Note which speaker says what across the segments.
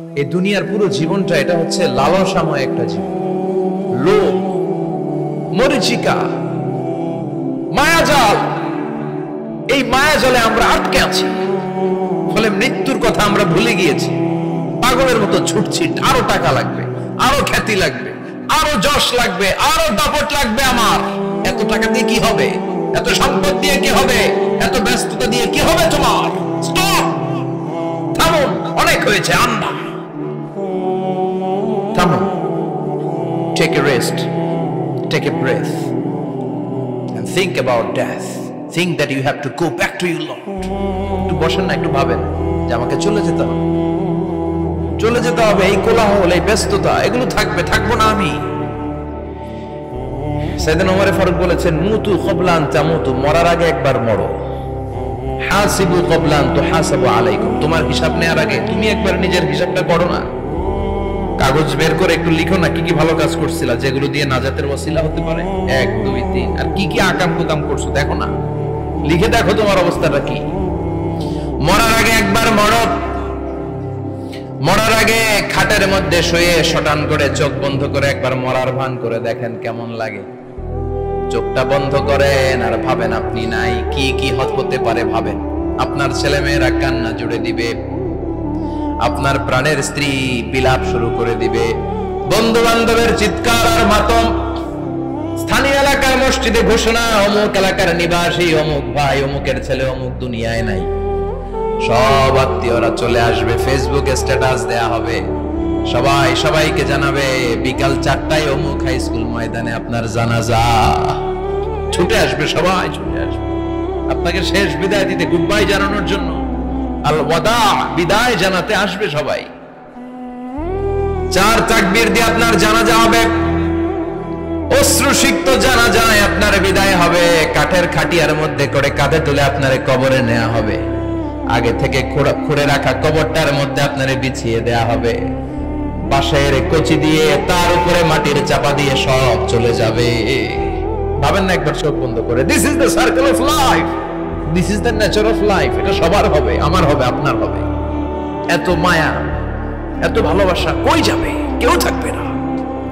Speaker 1: এই দুনিয়ার পুরো জীবনটা এটা হচ্ছে লালসাময় একটা জীবন। লোভ, মরিচিকা, মায়াজাল। এই মায়াজালে আমরা আটকে আছি। ফলে মৃত্যুর কথা আমরা ভুলে গিয়েছি। পাগলের মতো ছুটছি, আরও টাকা লাগবে, আরও খ্যাতি লাগবে, আরও যশ লাগবে, আরও দাপট লাগবে আমার। এত টাকা দিয়ে কি হবে? এত সম্পদ দিয়ে কি হবে? এত ব্যস্ততা দিয়ে কি হবে তোমার? স্টপ! থামুন, অনেক হয়েছে, আন্না। থামুন take a rest take a breath and think about death. Think that you have to go back to your Lord. একটু বসেন না, একটু ভাবেন যে আমাকে চলে যেতে হবে। চলে যেতে হবে, এই কোলাহল, এই ব্যস্ততা, এগুলো থাকবে, থাকব না আমি। সেদিন ওমরে ফারুক বলেছেন, মুতু কবলান তামুতু, মরার আগে একবার মরো। হাসিবু কবলান তো হাসাবু আলাইকুম। তোমার হিসাব নেওয়ার আগে তুমি একবার নিজের হিসাবটা করো না। কাগজ বের করে একটু লিখো না, কি কি ভালো কাজ করছিলা, যেগুলো দিয়ে নাজাতের ওসিলা হতে পারে? এক, দুই, তিন। আর কি কি আকাম কুকাম করছ, দেখো না। লিখে দেখো তোমার অবস্থাটা কি। মরার আগে একবার মরো। মরার আগে খাটের মধ্যে শুয়ে শটান করে চোখ বন্ধ করে একবার মরার ভান করে দেখেন কেমন লাগে। চোখটা বন্ধ করেন আর ভাবেন আপনি নাই, কি কি হতে পারে ভাবেন। আপনার ছেলে মেয়েরা কান্না জুড়ে দিবে। আপনার প্রাণের স্ত্রী বিলাপ শুরু করে দিবে। বন্ধু বান্ধবের চিৎকার আর মাতম। স্থানীয় এলাকার মসজিদে ঘোষণা, অমুক এলাকার নিবাসী, অমুক ভাই, অমুকের ছেলে, অমুক দুনিয়ায় নাই। সব আত্মীয়রা চলে আসবে ফেসবুকে স্ট্যাটাস দেয়া হবে। সবাই সবাইকে জানাবে, বিকাল চারটায় অমুক হাই স্কুল ময়দানে আপনার জানাজা। ছুটে আসবে, সবাই ছুটে আসবে। আপনাকে শেষ বিদায় দিতে গুড বাই জানানোর জন্য। আল ওয়াদা বিদায় জানাতে আসবে সবাই। চার তাকবীর দিয়ে আপনার জানাজা হবে, অশ্রুসিক্ত জানা যায় আপনার বিদায় হবে, কাঠের খাটিয়ার মধ্যে করে কাঁধে তুলে কবরে নেওয়া হবে। আগে থেকে খুঁড়ে রাখা কবরটার মধ্যে আপনারে বিছিয়ে দেয়া হবে। বাঁশের কচি দিয়ে তার উপরে মাটির চাপা দিয়ে সব চলে যাবে। ভাবেন না একবার চোখ বন্ধ করে this is the circle of life this is the nature of life এটা সবার হবে, আমার হবে, আপনার হবে। এত মায়া, এত ভালোবাসা কই যাবে? কেউ থাকবে না।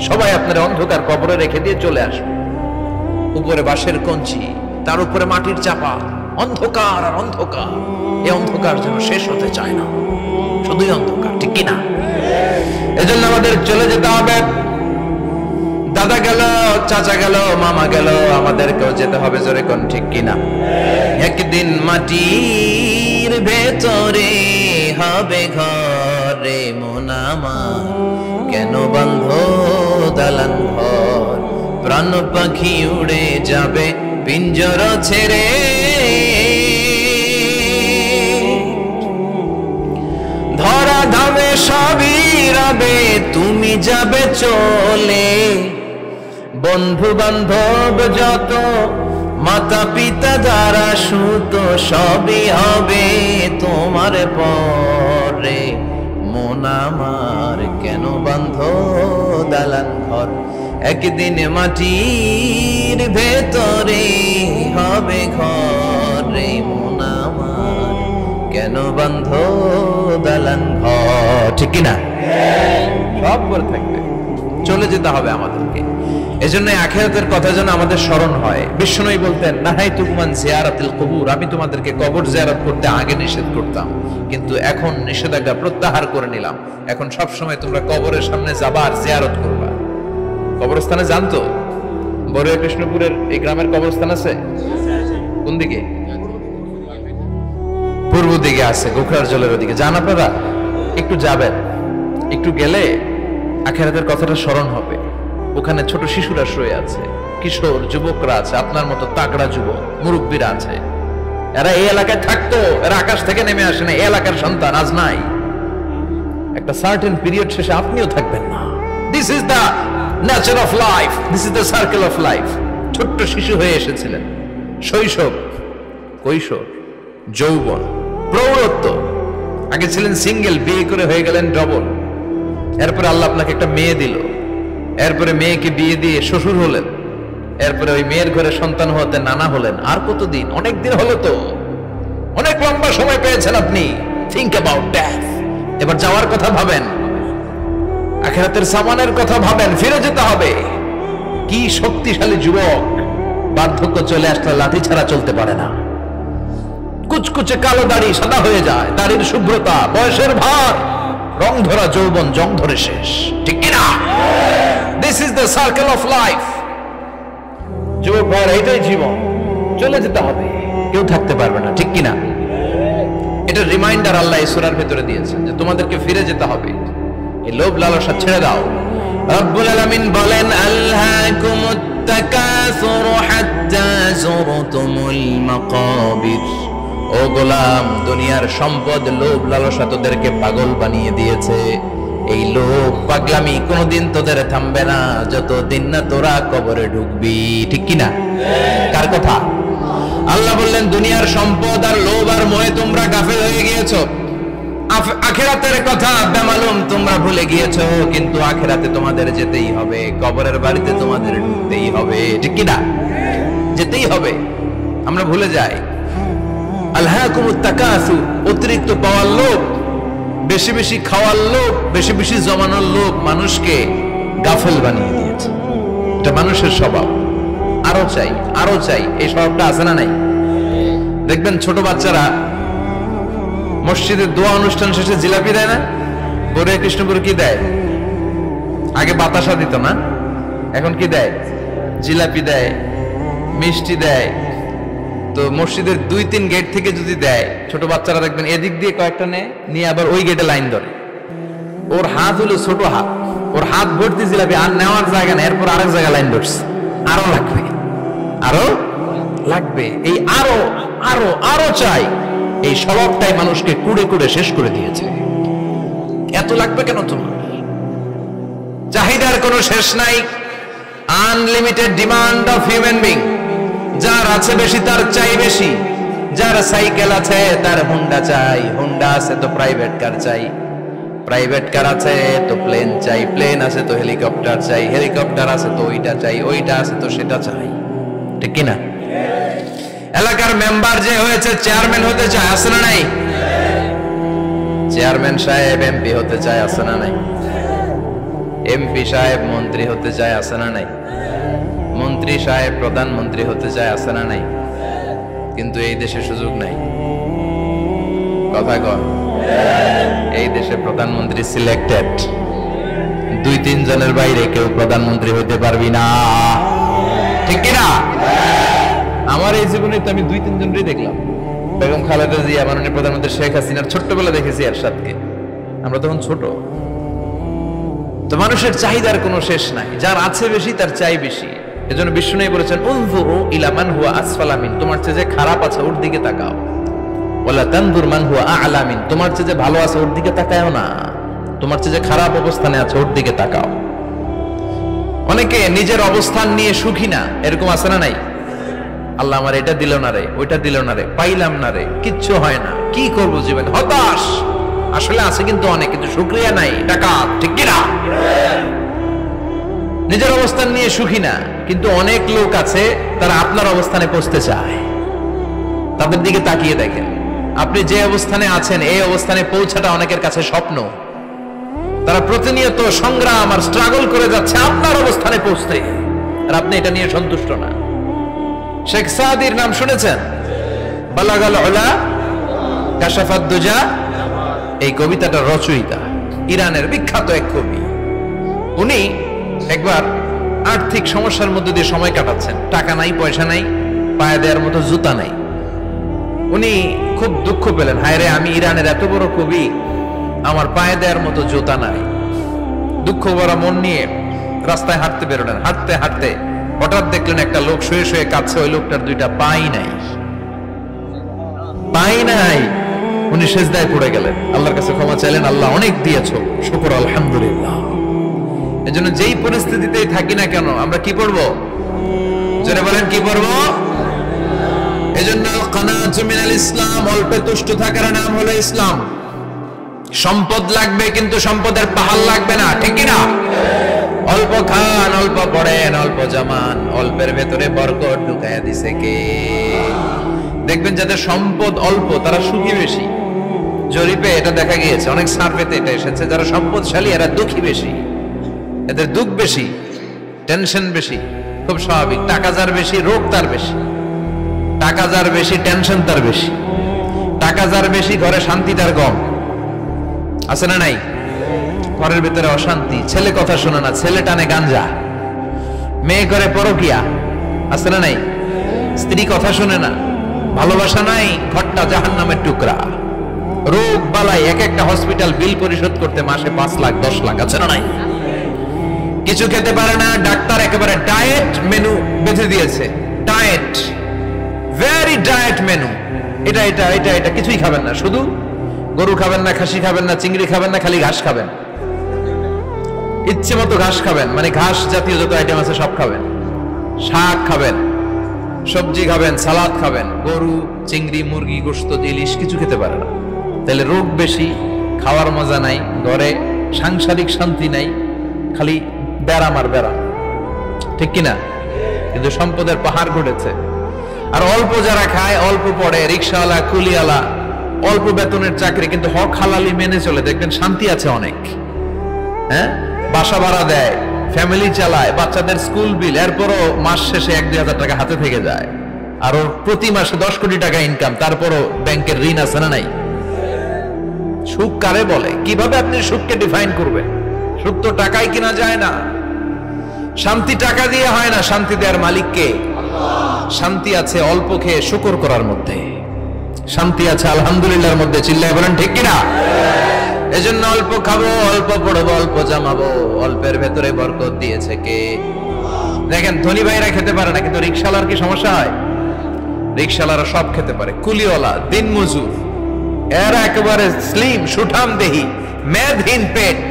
Speaker 1: সবাই আপনার অন্ধকার কবরে রেখে দিয়ে চলে আসবে। উপরে বাঁশের কঞ্চি, তার উপরে মাটির চাপা। অন্ধকার আর অন্ধকার, এই অন্ধকার যেন শেষ হতে চায় না। শুধুই অন্ধকার, ঠিক কিনা? এজন্য আমাদের চলে যেতে হবে। দাদা গেল, চাচা গেল, মামা গেল, আমাদেরকেও যেতে হবে জোরে কোন ঠিক কিনা? একদিন মাটির ভেতরে হবে ঘরে মোনামা কেন বন্ধ দালান ঘর? প্রাণ পাখি উড়ে যাবে, পিঞ্জর ছেড়ে। ধরা ধামে সবই রবে তুমি যাবে চলে। বন্ধু বান্ধব যত মাতা পিতা যারা সুত সবই হবে তোমার পরে। মন আমার কেন বান্ধ দালান ঘর? একদিন মাটির ভেতরে হবে ঘরে। মন আমার কেন বান্ধ দালান ঘর? ঠিক কিনা? সব করে থাকবে। চলে যেতে হবে আমাদেরকে। এজন্য আখেরাতের কথা যেন আমাদের স্মরণ হয়। বিষ্ণুই বলতেন, নাহাই তুকমান জিয়ারাতিল কবুর। আমি তোমাদেরকে কবর জিয়ারত করতে আগে নিষেধ করতাম, কিন্তু এখন নিষেধাজ্ঞা প্রত্যাহার করে নিলাম। এখন সব সময় তোমরা কবরের সামনে যাবা আর জিয়ারত করবা। কবরস্থানে জানতো বড় কৃষ্ণপুরের এই গ্রামের কবরস্থান আছে? কোন দিকে? পূর্ব দিকে আছে, গোখরার জলের ওদিকে। যান আপনারা, একটু যাবেন। একটু গেলে আখেরাতের কথাটা স্মরণ হবে। ওখানে ছোট শিশুরা শুয়ে আছে। কিশোর, যুবকরা আছে, আপনার মতো তাগড়া যুবক, মুরব্বীরা আছে। এরা এই এলাকায় থাকতো, এরা আকাশ থেকে নেমে আসে না এলাকার সন্তান আজ নাই। একটা সার্টেন পিরিয়ড শেষে আপনিও থাকবেন না। This is the nature of life this is the circle of life ছোট্ট শিশু হয়ে এসেছিলেন। শৈশব, কৈশোর, যৌবন, প্রৌঢ়ত্ব। আগে ছিলেন সিঙ্গেল বিয়ে করে হয়ে গেলেন ডবল এরপরে আল্লাহ আপনাকে একটা মেয়ে দিল। এরপরে মেয়েকে বিয়ে দিয়ে শ্বশুর হলেন। এরপরে ওই মেয়ের ঘরে সন্তান হতে নানা হলেন। আর কতদিন? অনেক দিন হলো তো। অনেক লম্বা সময় পেয়েছেন আপনি। থিঙ্ক অ্যাবাউট ড্যাথ এবার যাওয়ার কথা ভাবেন। আখেরাতের সামানের কথা ভাবেন। ফিরে যেতে হবে। কি শক্তিশালী যুবক। বার্ধক্য চলে আসলে লাঠি ছাড়া চলতে পারে না। কুচকুচে কালো দাড়ি সাদা হয়ে যায়। দাড়ির শুভ্রতা, বয়সের ভার। রং ধরা যৌবন, জং ধরে শেষ। ঠিক কিনা? This is the circle of life যুবক ভাইয়ের এইটাই জীবন। চলে যেতে হবে। কেউ থাকতে পারবে না ঠিক কিনা? এটা রিমাইন্ডার আল্লাহ ইসুরার ভেতরে দিয়েছেন যে তোমাদেরকে ফিরে যেতে হবে। এই লোভ লালসা ছেড়ে দাও। রব্বুল আলামিন বলেন আল্লাহকুমুত তাকাসুর হাত্তা যুরতুমুল মাকাবির। ও গোলাম দুনিয়ার সম্পদ লোভ লালসা তোদেরকে পাগল বানিয়ে দিয়েছে। এই লোভ পাগলামি কোনোদিন তোদের থামবে না। যতদিন না তোরা কবরে ঢুকবি, ঠিক কিনা? কার কথা? আল্লাহ বললেন, দুনিয়ার সম্পদ আর লোভ আর মোহে তোমরা গাফেল হয়ে গিয়েছো। আখেরাতের কথা বেমালুম, তোমরা ভুলে গিয়েছো। কিন্তু আখেরাতে তোমাদের যেতেই হবে। কবরের বাড়িতে তোমাদের ঢুকতেই হবে, ঠিক কিনা? যেতেই হবে। আমরা ভুলে যাই। আল্লাহ তাকাসু অতিরিক্ত পাওয়ার লোভ। বেশি বেশি খাওয়ার লোক বেশি বেশি জমানোর লোক মানুষকে গাফেল বানিয়ে দিয়েছে। এটা মানুষের স্বভাব। আরও চাই আরও চাই, এই স্বভাবটা আছে না নাই? দেখবেন ছোট বাচ্চারা মসজিদের দোয়া অনুষ্ঠান শেষে জিলাপি দেয় না? বরে কৃষ্ণপুর কি দেয়? আগে বাতাসা দিত না? এখন কি দেয়? জিলাপি দেয়, মিষ্টি দেয় তো মসজিদের দুই তিন গেট থেকে যদি দেয়, ছোট বাচ্চারা দেখবেন এদিক দিয়ে কয়েকটা নেয়, নিয়ে আবার ওই গেটে লাইন ধরে। ওর হাত হলো ছোট হাত। ওর হাত ভর্তি জিলাপি আর নেওয়ার জায়গা নেই, এরপর আরেক জায়গায় লাইন ধরছে। আরও লাগবে। আরও লাগবে। এই আরও আরও আরও চাই। এই স্বভাবটাই মানুষকে কুড়ে কুড়ে শেষ করে দিয়েছে। এত লাগবে কেন তোমার? চাহিদার কোনো শেষ নাই। Unlimited demand of human being যার আছে বেশি, তার চাই বেশি। যার সাইকেল আছে, তার হুন্ডা চাই। হুন্ডা আছে তো প্রাইভেট কার চাই। প্রাইভেট কার আছে তো প্লেন চাই। প্লেন আছে তো হেলিকপ্টার চাই। হেলিকপ্টার আছে তো ওইটা চাই। ওইটা আছে তো সেটা চাই। ঠিক কিনা? এলাকার মেম্বার যে হয়েছে চেয়ারম্যান হতে চায়, আছে না নাই? চেয়ারম্যান সাহেব এমপি হতে চায়, আছে না নাই? এমপি সাহেব, মন্ত্রী হতে চায়, আছে না নাই? মন্ত্রী সাহেব প্রধানমন্ত্রী হতে চায় আছে না নাই। কিন্তু এই দেশে সুযোগ নাই। কথা কন। এই দেশে প্রধানমন্ত্রী সিলেক্টেড দুই তিন জনের বাইরে কেউ প্রধানমন্ত্রী হতে পারবি না। ঠিক কিনা? আমার এই জীবনে তো আমি দুই তিন তিনজনই দেখলাম। বেগম খালেদা জিয়া, মাননীয় প্রধানমন্ত্রী শেখ হাসিনার ছোট্টবেলা দেখেছি এরশাদকে। আমরা তখন ছোট। তো মানুষের চাহিদার কোনো শেষ নাই। যার আছে বেশি, তার চাই বেশি। এজন্য বিষ্ণু বলেছেন, উনজুরু ইলা মান হুয়া আসফালামিন তোমার চেয়ে যে খারাপ আছে ওর দিকে তাকাও। ওয়ালা তানজুর মান হুয়া আ'লামিন তোমার চেয়ে যে ভালো আছে ওর দিকে তাকায়ও না। তোমার চেয়ে যে খারাপ অবস্থানে আছে ওর দিকে তাকাও। অনেকে নিজের অবস্থান নিয়ে সুখী না, এরকম আছে না নাই? আল্লাহ আমার এটা দিল না রে, ওইটা দিল না রে, পাইলাম না রে, কিচ্ছু হয় না, কি করব জীবন? হতাশ! আসলে আছে কিন্তু অনেক, কিন্তু শুক্রিয়া নাই টাকা ঠিক কিনা? নিজের অবস্থান নিয়ে সুখী না কিন্তু অনেক লোক আছে, তারা আপনার অবস্থানে পৌঁছতে চায়। তাদের দিকে তাকিয়ে দেখেন। আপনি যে অবস্থানে আছেন, এই অবস্থানে পৌঁছাটা অনেকের কাছে স্বপ্ন। তারা প্রতিনিয়ত সংগ্রাম আর স্ট্রাগল করে যাচ্ছে আপনার অবস্থানে পৌঁছতে। আর আপনি এটা নিয়ে সন্তুষ্ট না। শেখ সাদির নাম শুনেছেন? বালাগাল ওলা কাশাফাত দুজা, এই কবিতাটা রচয়িতা, ইরানের বিখ্যাত এক কবি। উনি একবার আর্থিক সমস্যার মধ্যে দিয়ে সময় কাটাচ্ছেন। টাকা নাই, পয়সা নাই, পায়ে দেওয়ার মতো জুতা নাই। উনি খুব দুঃখ পেলেন। হায় রে, আমি ইরানের এত বড় কবি, আমার পায়ে দেওয়ার মতো জুতা নাই। দুঃখ ভরা মন নিয়ে রাস্তায় হাঁটতে বেরোলেন। হাঁটতে হাঁটতে হঠাৎ দেখলেন একটা লোক শুয়ে শুয়ে কাঁদছে। ওই লোকটার দুইটা পাই নাই। পাই নাই। উনি সেজদায় পড়ে গেলেন। আল্লাহর কাছে ক্ষমা চাইলেন। আল্লাহ অনেক দিয়েছ। শুকর, আলহামদুলিল্লাহ। এজন্য যেই পরিস্থিতিতেই থাকি না কেন, আমরা কি পড়ব? জোরে বলেন, কি পড়ব? এজন্য কানাত মিনাল ইসলাম অল্পে তুষ্ট থাকার নাম হলো ইসলাম। সম্পদ লাগবে কিন্তু সম্পদের পাহাড় লাগবে না, ঠিক না অল্প খান, অল্প পড়েন, অল্প জামান, অল্পের ভেতরে বরকত ঢুকাইয়া দিছে কে? দেখবেন যাদের সম্পদ অল্প, তারা সুখী বেশি। জরিপে এটা দেখা গিয়েছে, অনেক সার্ভেতে এটা এসেছে, যারা সম্পদশালী, এরা দুঃখী বেশি। এদের দুঃখ বেশি টেনশন বেশি, খুব স্বাভাবিক। টাকা যার বেশি, রোগ তার বেশি। টাকা যার বেশি টেনশন তার বেশি। টাকা যার বেশি, ঘরে শান্তি তার কম আছে না নাই? ঘরের ভিতরে অশান্তি। ছেলে কথা শোনে না, ছেলে টানে গাঞ্জা। মেয়ে করে পরকিয়া। আছে না নাই? স্ত্রী কথা শোনে না। ভালোবাসা নাই, ঘরটা জাহান নামের টুকরা। রোগ বালাই এক একটা হসপিটাল বিল পরিশোধ করতে মাসে পাঁচ লাখ, দশ লাখ। আছে না নাই? কিছু খেতে পারে না, ডাক্তার একেবারে ডায়েট মেনু বেঁধে দিয়েছে। ডায়েট ভেরি ডায়েট মেনু এটা এটা এটা এটা, কিছুই খাবেন না, শুধু গরু খাবেন না, খাসি খাবেন না, চিংড়ি খাবেন না, খালি ঘাস খাবেন। ইচ্ছে মতো ঘাস খাবেন মানে ঘাস জাতীয় যত আইটেম আছে সব খাবেন। শাক খাবেন, সবজি খাবেন, সালাদ খাবেন, গরু, চিংড়ি, মুরগি, গোস্ত, ইলিশ, কিছু খেতে পারে না। তাহলে রোগ বেশি, খাওয়ার মজা নাই, ঘরে সাংসারিক শান্তি নাই, খালি ব্যারাম আর ব্যারাম ঠিক কিনা? কিন্তু সম্পদের পাহাড় ঘটেছে। আর অল্প যারা খায়, অল্প পড়ে, রিক্সাওয়ালা, কুলিওয়ালা, অল্প বেতনের চাকরি, কিন্তু হক হালালি মেনে চলে। দেখবেন শান্তি আছে অনেক। হ্যাঁ? বাসা ভাড়া দেয় ফ্যামিলি চালায়, বাচ্চাদের স্কুল বিল এরপরও মাস শেষে এক, দুই হাজার টাকা হাতে থেকে যায়। আর ওর প্রতি মাসে দশ কোটি টাকা ইনকাম তারপরও ব্যাংকের ঋণ আছে না নাই? সুখ কারে বলে? কীভাবে আপনি সুখকে ডিফাইন করবেন? সুখ তো টাকায় কিনা যায় না। শান্তি টাকা দিয়ে হয় না শান্তি দেওয়ার মালিককে। শান্তি আছে অল্প খেয়ে শুকর করার মধ্যে। শান্তি আছে আলহামদুলিল্লাহর মধ্যে। চিল্লায় বলেন, ঠিক কিনা? এজন্য অল্প খাব, অল্প পড়ব, অল্প জামাবো, অল্পের ভেতরে বরকত দিয়েছে কে? দেখেন, ধনী ভাইরা খেতে পারে না, কিন্তু রিক্সালার কি সমস্যা হয়? রিক্সালারা সব খেতে পারে। কুলিওয়ালা দিন মজুর এরা একেবারে স্লিম, সুঠাম দেহি, মেদহীন পেট।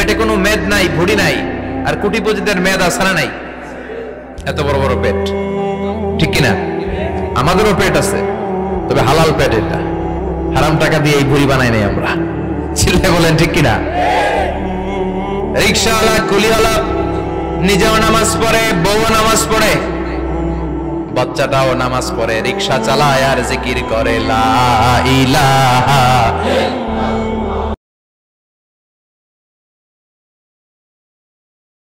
Speaker 1: পেটে কোনো মেদ নাই, ভুড়ি নাই, আর কুটিপতিদের মেদ আসানা নাই। এত বড় বড় পেট। ঠিক কিনা? আমাদেরও পেট আছে, তবে হালাল পেট এটা। হারাম টাকা দিয়ে এই ভুড়ি বানাই নাই আমরা। ছিলে বলেন, ঠিক কিনা? রিক্সাওয়ালা, কুলিওয়ালা, নিজেও নামাজ পড়ে বউ নামাজ পড়ে। বাচ্চাটাও নামাজ পড়ে, রিক্সা চালায় আর জিকির করে, লা ইলাহা